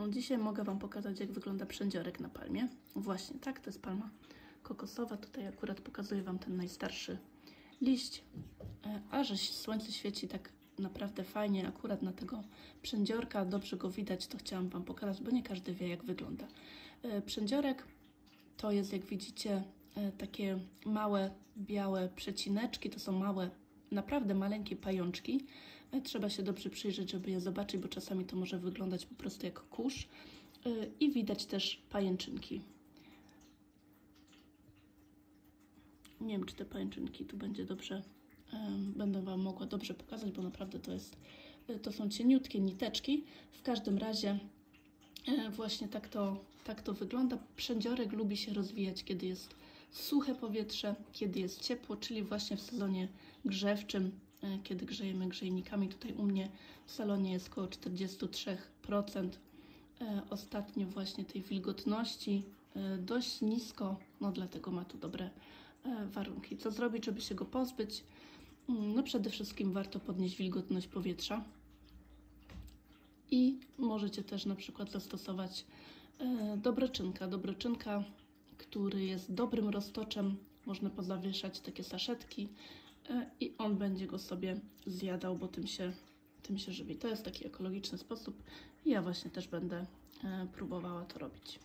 O, dzisiaj mogę Wam pokazać, jak wygląda przędziorek na palmie. Właśnie, tak, to jest palma kokosowa. Tutaj akurat pokazuję Wam ten najstarszy liść. E, A że słońce świeci tak naprawdę fajnie akurat na tego przędziorka, dobrze go widać, to chciałam Wam pokazać, bo nie każdy wie, jak wygląda. E, Przędziorek to jest, jak widzicie, e, takie małe, białe przecineczki. To są małe, naprawdę maleńkie pajączki. E, Trzeba się dobrze przyjrzeć, żeby je zobaczyć, bo czasami to może wyglądać po prostu jak kurz. E, I widać też pajęczynki. Nie wiem, czy te pajęczynki tu będzie dobrze, em, będę Wam mogła dobrze pokazać, bo naprawdę to jest, e, to są cieniutkie niteczki. W każdym razie e, właśnie tak to, tak to wygląda. Przędziorek lubi się rozwijać, kiedy jest suche powietrze, kiedy jest ciepło, czyli właśnie w sezonie grzewczym, e, kiedy grzejemy grzejnikami. Tutaj u mnie w salonie jest około 43%. E, Ostatnio właśnie tej wilgotności e, dość nisko, no dlatego ma tu dobre warunki. Co zrobić, żeby się go pozbyć? Mm, No przede wszystkim warto podnieść wilgotność powietrza i możecie też na przykład zastosować e, dobreczynka. Który jest dobrym roztoczem, można pozawieszać takie saszetki e, i on będzie go sobie zjadał, bo tym się, tym się żywi. To jest taki ekologiczny sposób ja właśnie też będę e, próbowała to robić.